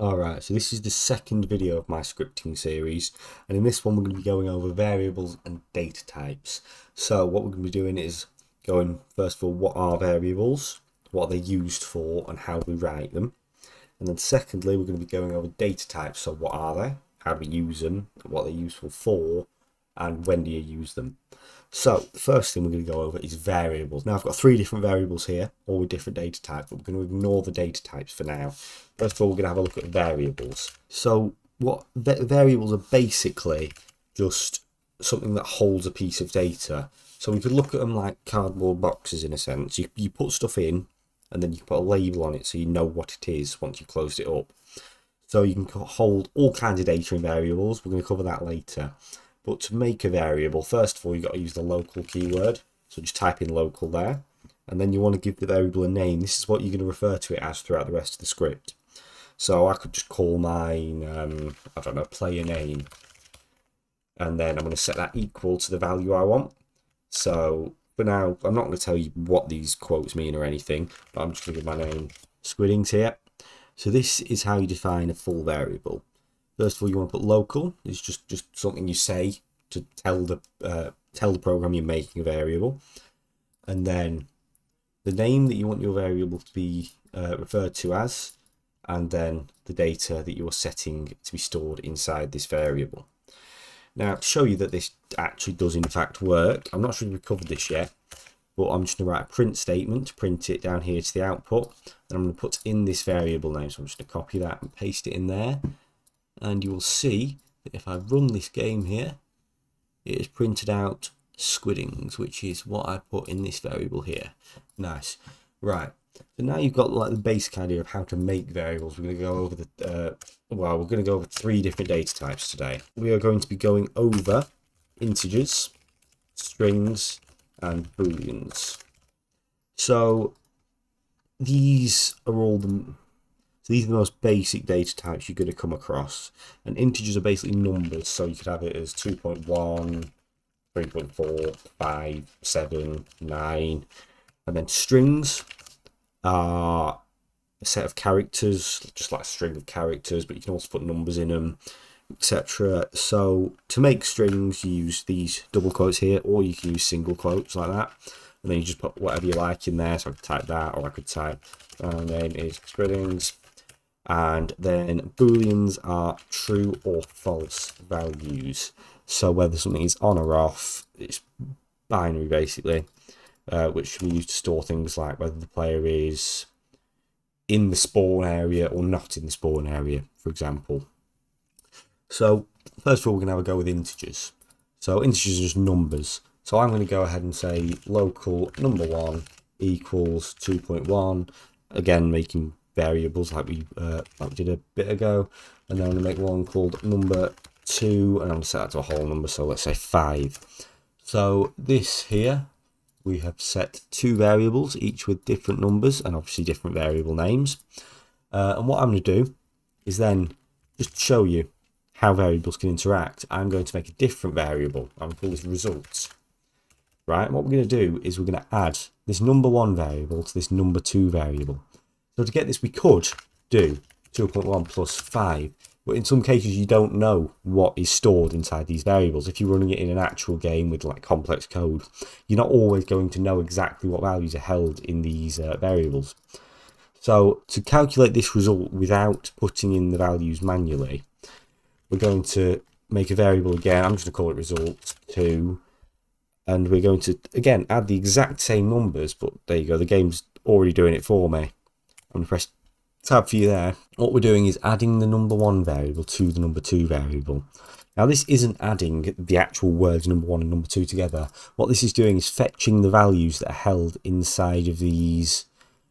Alright, so this is the second video of my scripting series, and in this one we're going to be going over variables and data types. So what we're going to be doing is going first of all, what are variables, what they're used for, and how we write them. And then secondly, we're going to be going over data types, so what are they, how do we use them, what they're useful for, and when do you use them. So the first thing we're going to go over is variables. Now I've got three different variables here, all with different data types, but we're going to ignore the data types for now. First of all, we're going to have a look at variables. So what variables are basically just something that holds a piece of data. So we could look at them like cardboard boxes in a sense. You, you put stuff in and then you put a label on it so you know what it is once you've closed it up. So you can hold all kinds of data in variables. We're going to cover that later. But to make a variable, first of all, you've got to use the local keyword. So just type in local there. And then you want to give the variable a name. This is what you're going to refer to it as throughout the rest of the script. So I could just call mine, um, I don't know, player name. And then I'm going to set that equal to the value I want. So for now, I'm not going to tell you what these quotes mean or anything, but I'm just going to give my name Squidingz here. So this is how you define a full variable. First of all, you want to put local. It's just, just something you say to tell the uh, tell the program you're making a variable. And then the name that you want your variable to be uh, referred to as, and then the data that you're setting to be stored inside this variable. Now, to show you that this actually does in fact work, I'm not sure we've covered this yet, but I'm just going to write a print statement to print it down here to the output, and I'm going to put in this variable name. So I'm just going to copy that and paste it in there, you will see that if I run this game here it is printed out squidingz which is what I put in this variable here. Nice. Right. So now you've got like the basic idea of how to make variables. We're going to go over the uh, well we're going to go over three different data types today. We are going to be going over integers strings and booleans. So these are all the so these are the most basic data types you're going to come across. And integers are basically numbers, so you could have it as 2.1, 3.4, 5, 7, 9. And then strings are a set of characters, just like a string of characters, but you can also put numbers in them, etc. So to make strings, you use these double quotes here, or you can use single quotes like that. And then you just put whatever you like in there. So I could type that, or I could type, and then is squidingz and then booleans are true or false values. So whether something is on or off it's binary basically uh, which we use to store things like whether the player is in the spawn area or not in the spawn area for example. So first of all we're going to have a go with integers. So integers are just numbers. So I'm going to go ahead and say local number one equals 2.1 again making variables like we, uh, did a bit ago. And then I'm going to make one called number 2, and I'm going to set that to a whole number, so let's say 5. So this here, we have set two variables, each with different numbers and obviously different variable names. Uh, and what I'm going to do is then just show you how variables can interact. I'm going to make a different variable. I'm going to call this results. Right, and what we're going to do is we're going to add this number one variable to this number two variable. So to get this, we could do 2.1 plus 5, but in some cases you don't know what is stored inside these variables. If you're running it in an actual game with like complex code, you're not always going to know exactly what values are held in these uh, variables. So to calculate this result without putting in the values manually, we're going to make a variable again. I'm just going to call it result 2. And we're going to, again, add the exact same numbers, but there you go, the game's already doing it for me. I'm going to press tab for you there. What we're doing is adding the number one variable to the number two variable. Now this isn't adding the actual words number one and number two together. What this is doing is fetching the values that are held inside of these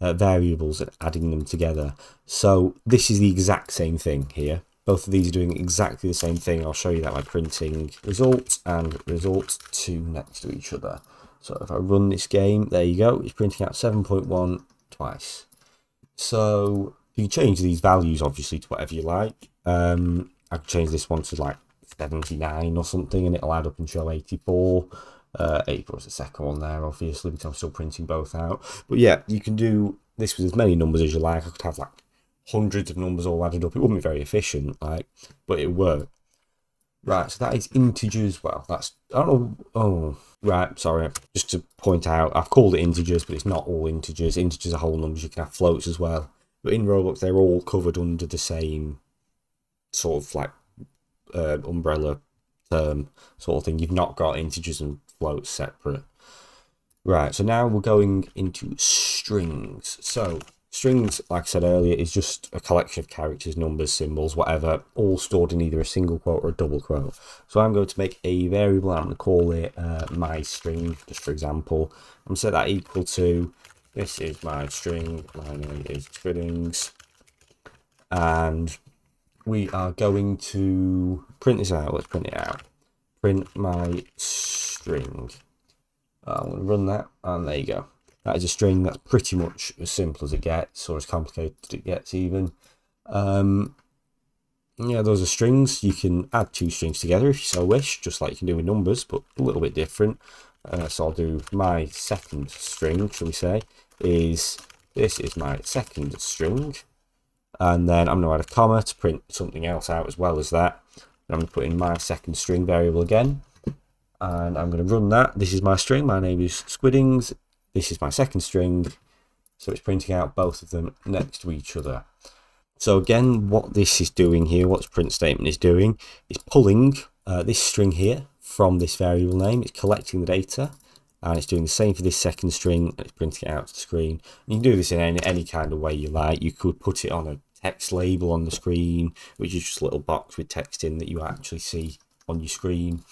uh, variables and adding them together. So this is the exact same thing here. Both of these are doing exactly the same thing. I'll show you that by printing result and result 2 next to each other. So if I run this game, there you go. It's printing out 7.1 twice. So you can change these values obviously to whatever you like. Um, I could change this one to like 79 or something and it'll add up and show 84. Uh, 84 is the second one there obviously because I'm still printing both out. But yeah, you can do this with as many numbers as you like. I could have like hundreds of numbers all added up. It wouldn't be very efficient, like, but it worked. Right, so that is integers. Well, that's I don't know. Oh, right. Sorry, just to point out, I've called it integers, but it's not all integers. Integers are whole numbers. You can have floats as well. But in Roblox, they're all covered under the same sort of like uh, umbrella term sort of thing. You've not got integers and floats separate. Right, so now we're going into strings. So strings, like I said earlier, is just a collection of characters, numbers, symbols, whatever, all stored in either a single quote or a double quote. So I'm going to make a variable, I'm going to call it uh, my string, just for example. I'm going to set that equal to, this is my string, my name is Squidingz, and we are going to print this out, let's print it out. Print my string. I'm going to run that, and there you go. That is a string that's pretty much as simple as it gets, or as complicated as it gets even. Um, yeah, those are strings. You can add two strings together if you so wish, just like you can do with numbers, but a little bit different. Uh, so I'll do my second string, shall we say, is this is my second string. And then I'm going to add a comma to print something else out as well as that. I'm going to put in my second string variable again and I'm going to run that. This is my string. My name is Squidingz. This is my second string. So it's printing out both of them next to each other. So again, what this is doing here, what this print statement is doing, is pulling uh, this string here from this variable name. It's collecting the data and it's doing the same for this second string and it's printing it out to the screen. You can do this in any, any kind of way you like. You could put it on a text label on the screen, which is just a little box with text in that you actually see on your screen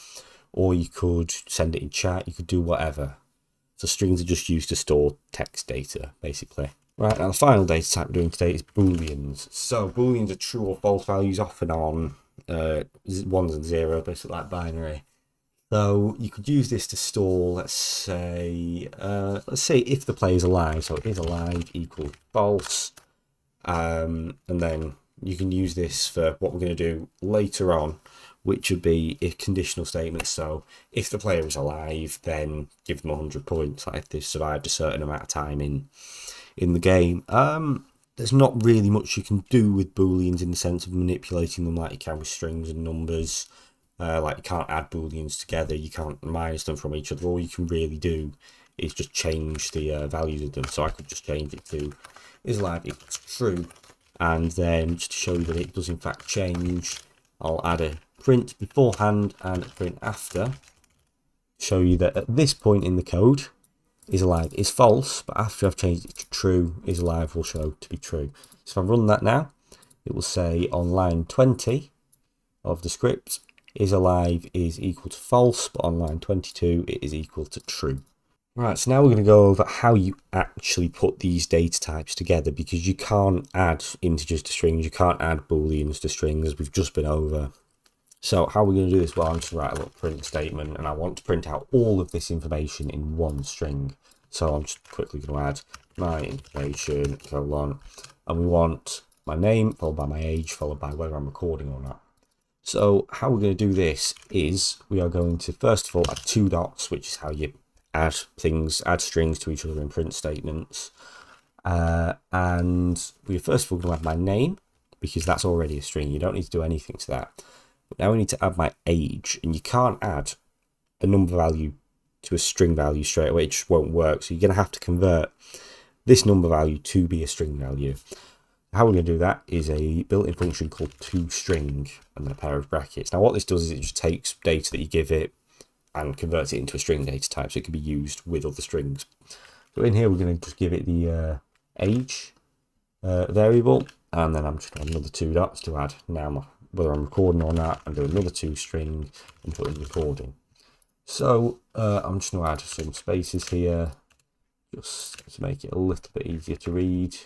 or you could send it in chat, you could do whatever. So strings are just used to store text data, basically. Right, now the final data type we're doing today is booleans. So booleans are true or false values, often on uh, ones and zero, basically like binary. So you could use this to store, let's say, uh, let's say if the player is alive, so is alive equals false, um, and then you can use this for what we're going to do later on which would be if conditional statements. So if the player is alive, then give them 100 points. Like if they've survived a certain amount of time in in the game. Um, there's not really much you can do with booleans in the sense of manipulating them like you can with strings and numbers. Uh, like you can't add booleans together, you can't minus them from each other. All you can really do is just change the uh, values of them. So I could just change it to is alive equals true, and then just to show you that it does in fact change, I'll add a print beforehand and print after show you that at this point in the code is alive. Is false but after I've changed it to true is alive will show to be true. So if I run that now it will say on line 20 of the script is alive is equal to false but on line 22 it is equal to true. Right, so now we're going to go over how you actually put these data types together because you can't add integers to strings, you can't add booleans to strings, as we've just been over so how are we going to do this? Well, I'm just going to write a little print statement and I want to print out all of this information in one string. So I'm just quickly going to add my information, colon, and we want my name followed by my age followed by whether I'm recording or not. So how we're going to do this is we are going to first of all add two dots, which is how you add things, add strings to each other in print statements. Uh, and we first of all going to add my name because that's already a string. You don't need to do anything to that. Now we need to add my age, and you can't add a number value to a string value straight away. It just won't work. So you're going to have to convert this number value to be a string value. How we're going to do that is a built-in function called toString and then a pair of brackets. Now what this does is it just takes data that you give it and converts it into a string data type so it can be used with other strings. So in here we're going to just give it the uh, age uh, variable and then I'm just going to another two dots to add now whether I'm recording or not, and do another toString and put in recording. So uh, I'm just going to add some spaces here, just to make it a little bit easier to read.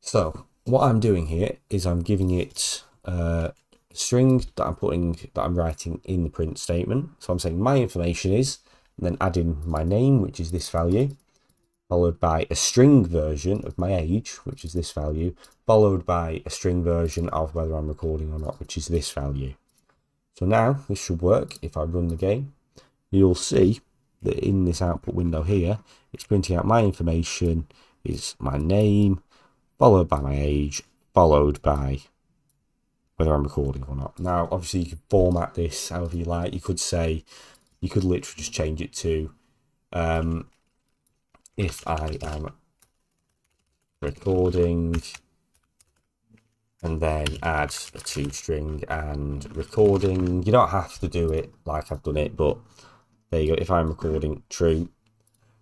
So what I'm doing here is I'm giving it uh, a string that I'm putting, that I'm writing in the print statement. So I'm saying my information is, and then adding my name, which is this value, followed by a string version of my age, which is this value, followed by a string version of whether I'm recording or not, which is this value. So now this should work. If I run the game, you'll see that in this output window here, it's printing out my information is my name, followed by my age, followed by whether I'm recording or not. Now, obviously, you can format this however you like. You could say, you could literally just change it to um, if I am recording and then add a toString and recording. You don't have to do it like I've done it, but there you go. If I'm recording true,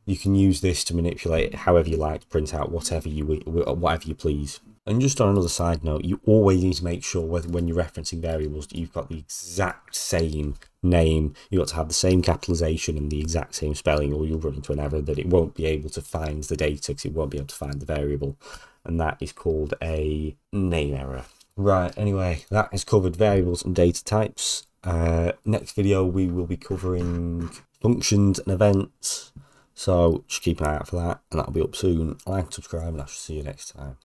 you can use this to manipulate however you like, print out whatever you whatever you please. And just on another side note, you always need to make sure whether when you're referencing variables that you've got the exact same name, you've got to have the same capitalization and the exact same spelling, or you'll run into an error that it won't be able to find the data because it won't be able to find the variable. And that is called a name error. Right, anyway, that has covered variables and data types. Uh, next video, we will be covering functions and events. So just keep an eye out for that, and that'll be up soon. Like, subscribe, and I shall see you next time.